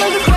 Like